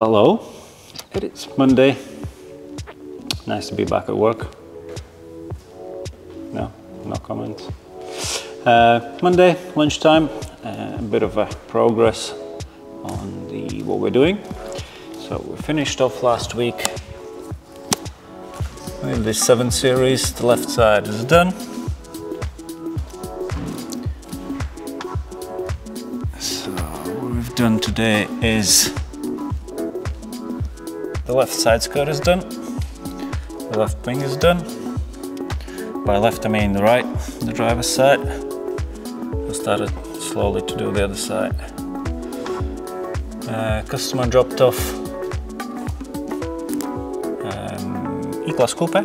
Hello, it's Monday. Nice to be back at work. No, no comments. Uh, Monday, lunchtime, uh, a bit of a progress on the what we're doing. So we finished off last week with the 7 series. The left side is done. So what we've done today is the left side skirt is done. The left wing is done. By left I mean the right, the driver's side. I started slowly to do the other side. Uh, customer dropped off um, E-Class Coupe.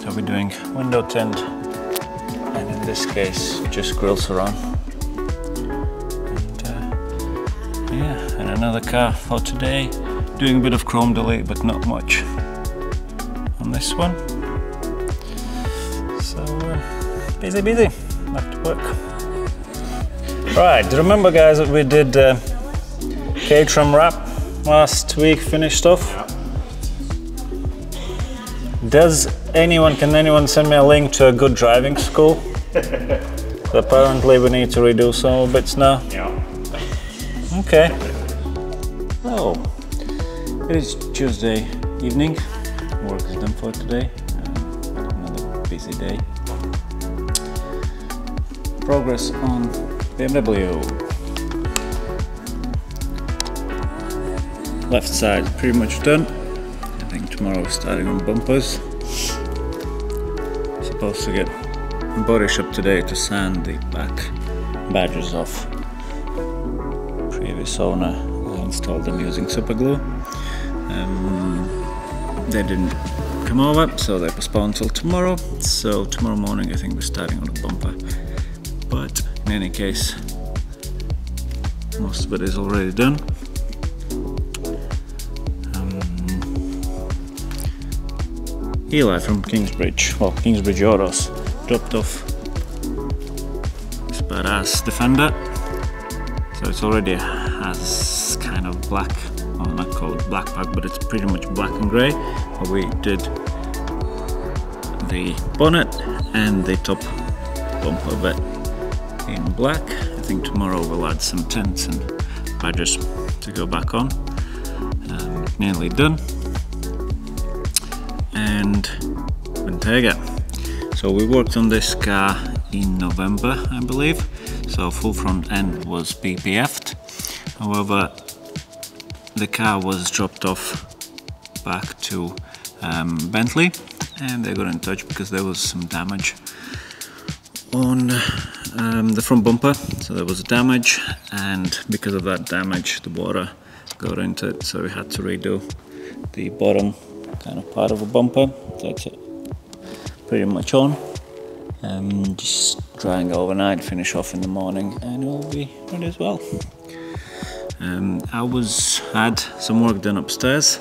So we're doing window tint and in this case just grill surround. And, uh, yeah, and another car for today doing a bit of chrome delete, but not much on this one. So uh, busy busy. Back to work. Right do you remember guys that we did uh, Caterham wrap last week finished off? Does anyone can anyone send me a link to a good driving school? Apparently we need to redo some bits now. Yeah. okay. Oh it is Tuesday evening. Work is done for today. Um, another busy day. Progress on BMW. Left side pretty much done. I think tomorrow we're starting on bumpers. Supposed to get body shop today to sand the back badges off. Previous owner installed them using super glue. Um, they didn't come over, so they postponed till tomorrow. So tomorrow morning, I think we're starting on a bumper. But in any case, most of it is already done. Um, Eli from Kingsbridge, well, Kingsbridge Autos, dropped off this badass Defender. So it's already has kind of black well, not called black pack, but it's pretty much black and grey. But we did the bonnet and the top bumper bit in black. I think tomorrow we'll add some tints and badges to go back on. Um, nearly done. And Bentayga. So we worked on this car in November, I believe. So full front end was PPF'd. However, the car was dropped off back to um, Bentley and they got in touch because there was some damage on um, the front bumper. So there was damage and because of that damage the water got into it. So we had to redo the bottom kind of part of the bumper so it's pretty much on um, just drying overnight finish off in the morning and it will be ready as well um, I was had some work done upstairs,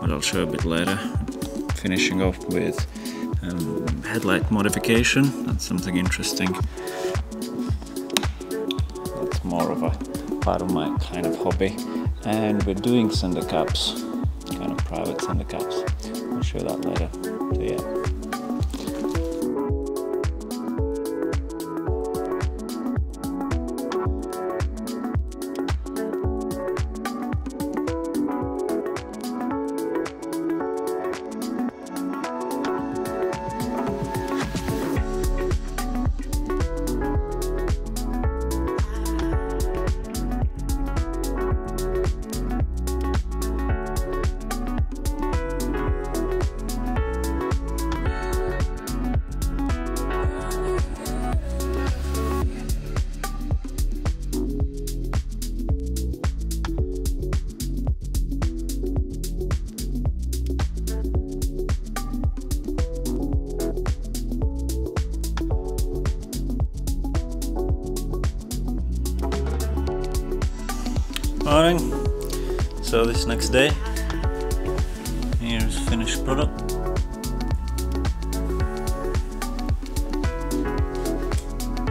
but I'll show a bit later. Finishing off with um, headlight modification. That's something interesting. That's more of a part of my kind of hobby. And we're doing centre caps, kind of private centre caps. I'll show that later. So yeah. So this next day. Here's finished product.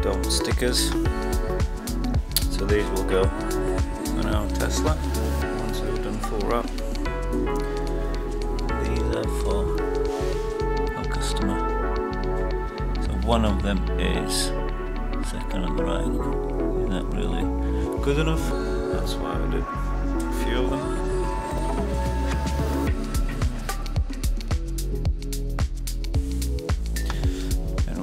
Dome stickers. So these will go on our Tesla once we've done full wrap. These are for a customer. So one of them is second on the right. Is that really good enough? That's why I did a few of them.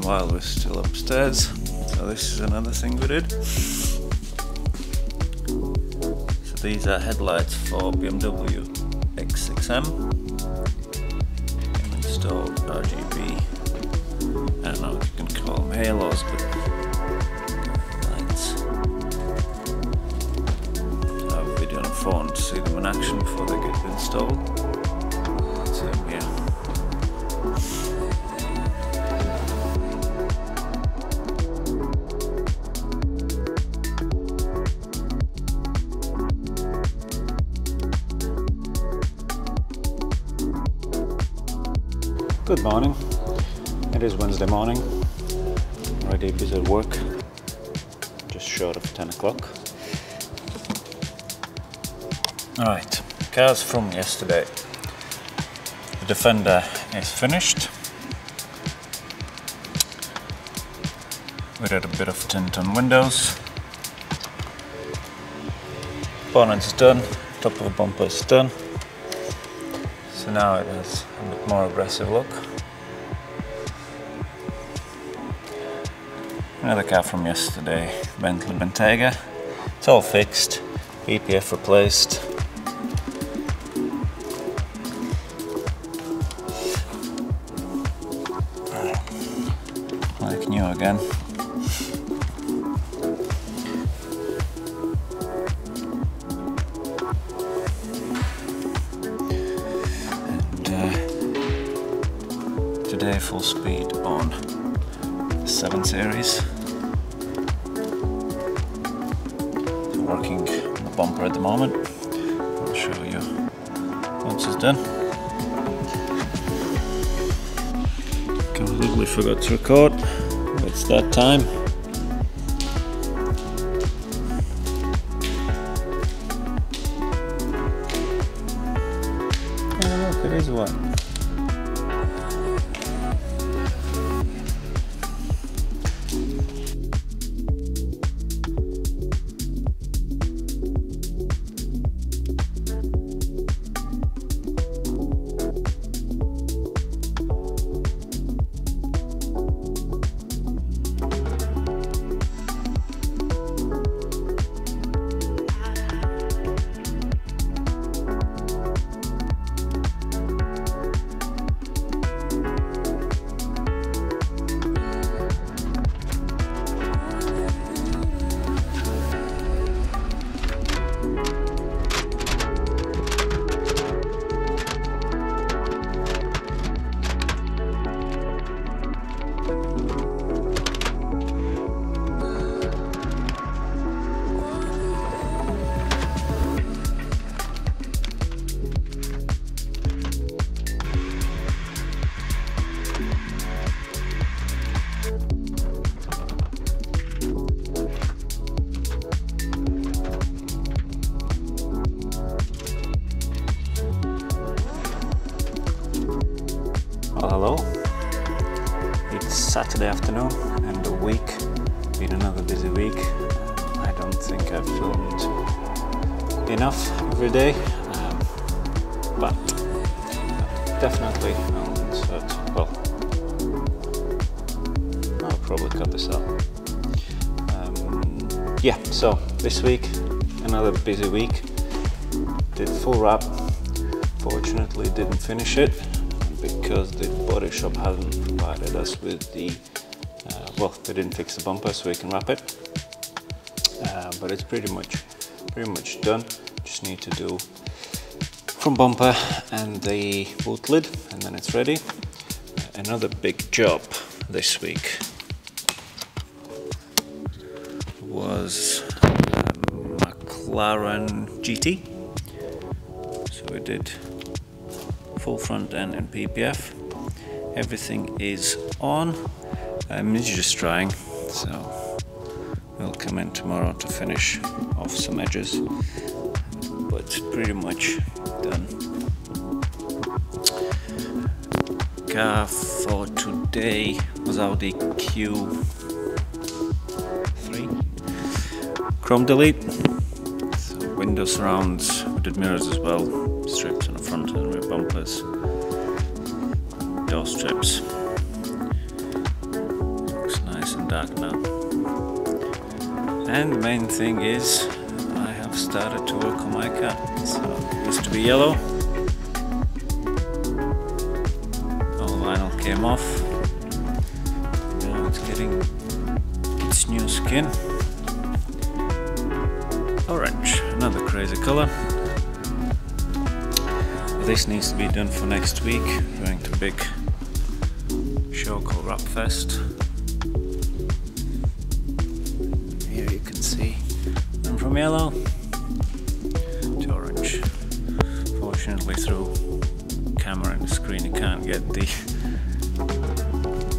While we're still upstairs, so this is another thing we did. So these are headlights for BMW X6M. installed RGB. I don't know if you can call them halos, but lights. I have a video on phone to see them in action before they get installed. Morning. It is Wednesday morning. Already busy at work. Just short of 10 o'clock. Alright, cars from yesterday. The Defender is finished. We did a bit of tint on windows. Bonnet's done, top of the bumper is done. So now it has a bit more aggressive look. Another car from yesterday, Bentley Bentayga. It's all fixed, PPF replaced. Like new again. And uh, today full speed on the 7 series. Working on the bumper at the moment. I'll show you once it's done. Completely forgot to record. It's that time. Oh look, it is one. Hello. Afternoon and the week been another busy week. I don't think I've filmed enough every day, um, but definitely I'll well, I'll probably cut this out. Um, yeah, so this week, another busy week. Did full wrap, fortunately didn't finish it because the body shop hasn't provided us with the, well, they didn't fix the bumper so we can wrap it. Uh, but it's pretty much, pretty much done. Just need to do front bumper and the boot lid and then it's ready. Another big job this week was McLaren GT. So we did full front end and PPF. Everything is on. It's just drying, so we'll come in tomorrow to finish off some edges. But pretty much done. Car for today was Audi Q3 Chrome delete. So window surrounds, we did mirrors as well, strips on the front and rear bumpers, door strips. And the main thing is I have started to work on my car. So it used to be yellow. All vinyl came off. Now it's getting its new skin. Orange, another crazy color. This needs to be done for next week. Going to big show called Wrapfest. Can see them from yellow to orange. Fortunately, through camera and screen, you can't get the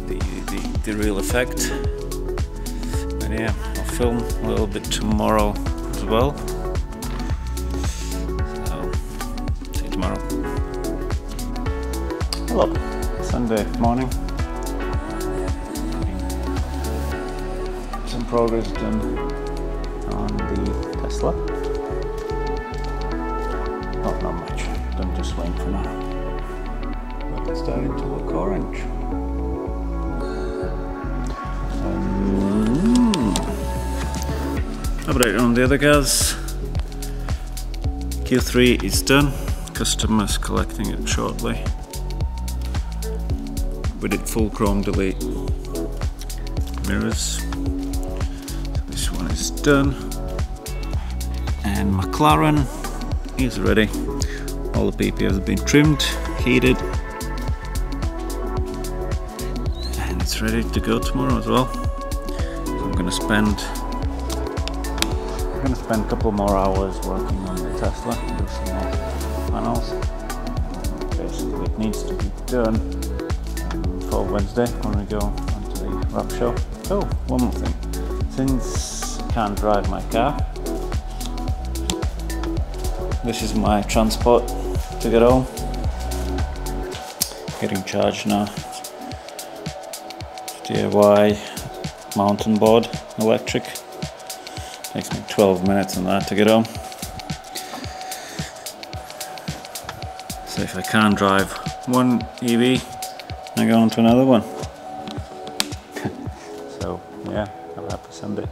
the, the, the real effect. But yeah, I'll film a little bit tomorrow as well. So, see you tomorrow. Hello, Sunday morning. Some progress done on the Tesla. Not, not much. Done just waiting for now. But it's starting to look orange. Um, update on the other cars. Q3 is done. Customers collecting it shortly. We did full chrome delete mirrors. This one is done. And McLaren is ready. All the PPFs have been trimmed, heated, and it's ready to go tomorrow as well. So I'm gonna spend I'm gonna spend a couple more hours working on the Tesla, do some more panels. Basically, it needs to be done for Wednesday when we go onto the wrap show. Oh, one more thing. Since I can't drive my car, this is my transport to get home. Getting charged now. DIY mountain board electric. Takes me 12 minutes on that to get home. So if I can't drive one EV, I go on to another one. so yeah, have a happy Sunday.